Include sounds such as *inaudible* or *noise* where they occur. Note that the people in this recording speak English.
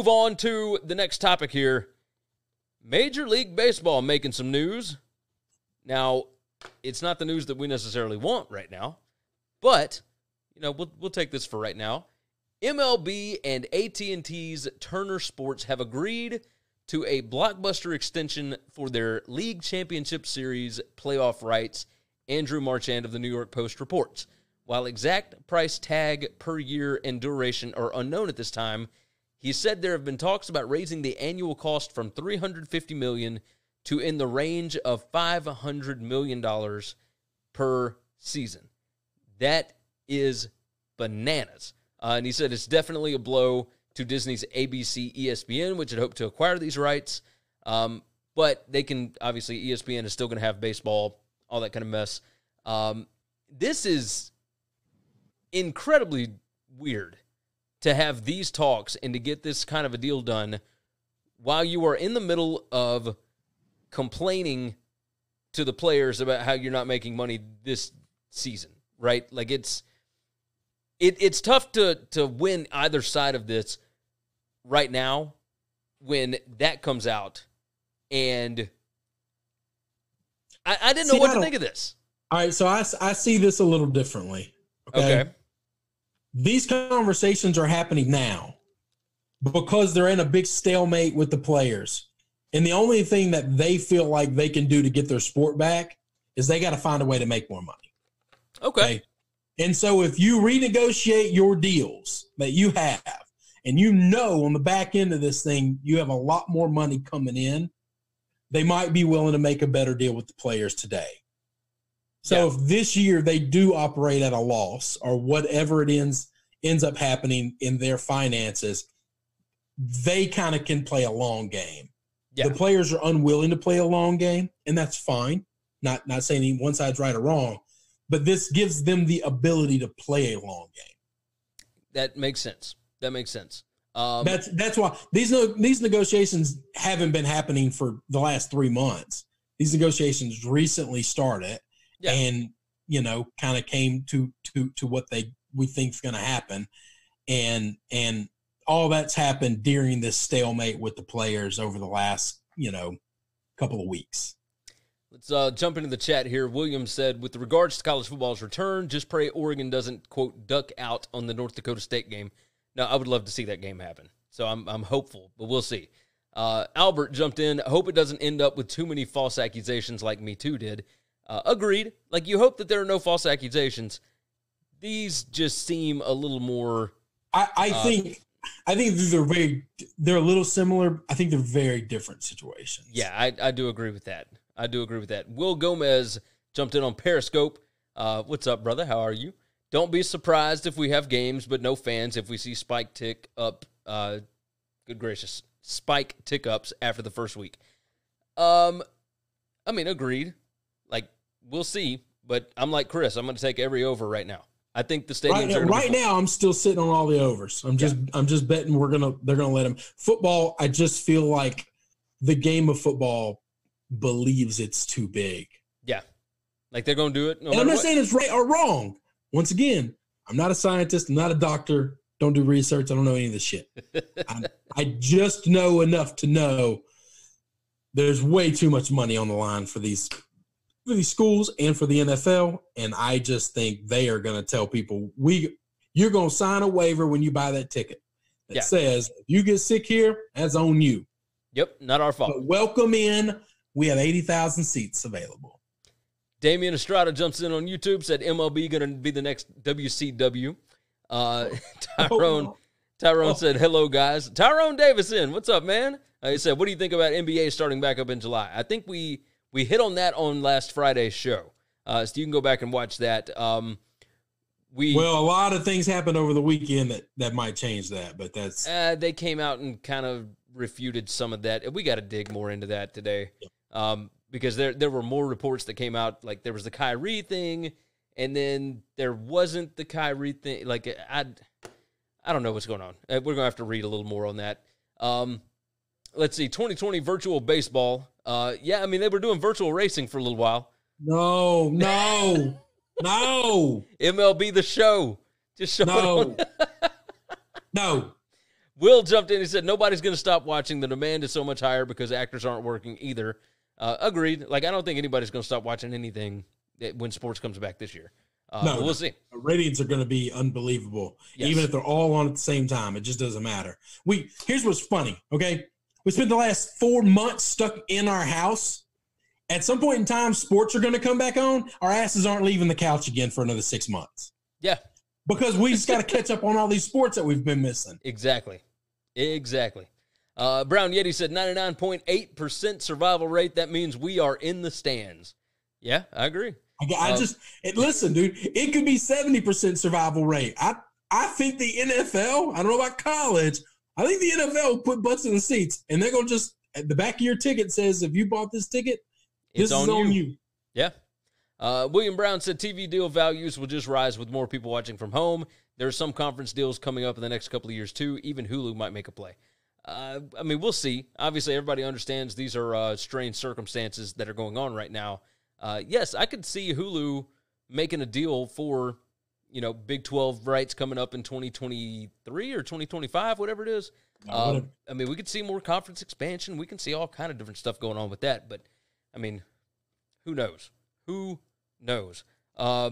Move on to the next topic here. Major League Baseball making some news. Now, it's not the news that we necessarily want right now, but you know, we'll we'll take this for right now. MLB and AT&T's Turner Sports have agreed to a blockbuster extension for their League Championship Series playoff rights, Andrew Marchand of the New York Post reports. While exact price tag per year and duration are unknown at this time, he said there have been talks about raising the annual cost from 350 million to in the range of 500 million dollars per season. That is bananas. Uh, and he said it's definitely a blow to Disney's ABC ESPN, which had hoped to acquire these rights. Um, but they can obviously ESPN is still going to have baseball, all that kind of mess. Um, this is incredibly weird to have these talks and to get this kind of a deal done while you are in the middle of complaining to the players about how you're not making money this season, right? Like it's it, it's tough to to win either side of this right now when that comes out and I, I didn't know what to think of this. All right, so I, I see this a little differently. Okay? okay. These conversations are happening now because they're in a big stalemate with the players. And the only thing that they feel like they can do to get their sport back is they got to find a way to make more money. Okay. okay. And so if you renegotiate your deals that you have, and you know on the back end of this thing, you have a lot more money coming in, they might be willing to make a better deal with the players today. So yeah. if this year they do operate at a loss or whatever it ends ends up happening in their finances, they kind of can play a long game. Yeah. The players are unwilling to play a long game, and that's fine. Not not saying one side's right or wrong, but this gives them the ability to play a long game. That makes sense. That makes sense. Um, that's that's why these these negotiations haven't been happening for the last three months. These negotiations recently started, yeah. and you know, kind of came to to to what they we think is going to happen, and and all that's happened during this stalemate with the players over the last you know couple of weeks. Let's uh, jump into the chat here. Williams said, with regards to college football's return, just pray Oregon doesn't, quote, duck out on the North Dakota State game. Now, I would love to see that game happen. So I'm, I'm hopeful, but we'll see. Uh, Albert jumped in. Hope it doesn't end up with too many false accusations like Me Too did. Uh, agreed. Like, you hope that there are no false accusations. These just seem a little more. I, I uh, think. I think they're very, they're a little similar. I think they're very different situations. Yeah, I, I do agree with that. I do agree with that. Will Gomez jumped in on Periscope. Uh, what's up, brother? How are you? Don't be surprised if we have games, but no fans if we see spike tick up. Uh, good gracious, spike tick ups after the first week. Um, I mean, agreed. We'll see, but I'm like Chris. I'm going to take every over right now. I think the stadium right, right now. I'm still sitting on all the overs. I'm just yeah. I'm just betting we're gonna they're gonna let them football. I just feel like the game of football believes it's too big. Yeah. Like they're going to do it. No and I'm not what. saying it's right or wrong. Once again, I'm not a scientist. I'm not a doctor. Don't do research. I don't know any of this shit. *laughs* I just know enough to know there's way too much money on the line for these for these schools and for the NFL. And I just think they are going to tell people we you're going to sign a waiver when you buy that ticket that yeah. says if you get sick here, that's on you. Yep, not our fault. But welcome in we have 80,000 seats available. Damian Estrada jumps in on YouTube, said MLB going to be the next WCW. Uh, *laughs* Tyrone oh, Tyrone oh. said, hello, guys. Tyrone Davison, what's up, man? Uh, he said, what do you think about NBA starting back up in July? I think we we hit on that on last Friday's show. Uh, so you can go back and watch that. Um, we well, a lot of things happened over the weekend that that might change that, but that's uh, they came out and kind of refuted some of that. We got to dig more into that today. Um, because there there were more reports that came out. Like there was the Kyrie thing, and then there wasn't the Kyrie thing. Like I, I don't know what's going on. Uh, we're gonna have to read a little more on that. Um, let's see, 2020 virtual baseball. Uh, yeah, I mean they were doing virtual racing for a little while. No, no, *laughs* no. MLB the show. Just show no, no. *laughs* Will jumped in. He said nobody's going to stop watching. The demand is so much higher because actors aren't working either. Uh, agreed. Like I don't think anybody's going to stop watching anything when sports comes back this year. Uh, no, we'll see. Ratings are going to be unbelievable, yes. even if they're all on at the same time. It just doesn't matter. We here's what's funny. Okay, we spent the last four months stuck in our house. At some point in time, sports are going to come back on. Our asses aren't leaving the couch again for another six months. Yeah, because we just got to catch up on all these sports that we've been missing. Exactly, exactly. Uh, Brown Yeti said 99.8% survival rate. That means we are in the stands. Yeah, I agree. I, I um, just it, listen, dude. It could be 70% survival rate. I I think the NFL. I don't know about college. I think the NFL put butts in the seats, and they're gonna just at the back of your ticket says if you bought this ticket, this on is on you. you. Yeah. Uh, William Brown said TV deal values will just rise with more people watching from home. There are some conference deals coming up in the next couple of years too. Even Hulu might make a play. Uh, I mean, we'll see. Obviously, everybody understands these are uh, strange circumstances that are going on right now. Uh, yes, I could see Hulu making a deal for you know Big Twelve rights coming up in 2023 or 2025, whatever it is. Um, I mean, we could see more conference expansion. We can see all kind of different stuff going on with that. But I mean, who knows? Who knows? Um,